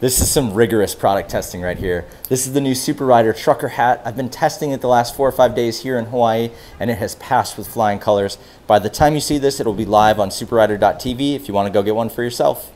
This is some rigorous product testing right here. This is the new Super Rider trucker hat. I've been testing it the last four or five days here in Hawaii and it has passed with flying colors. By the time you see this, it'll be live on superrider.tv if you want to go get one for yourself.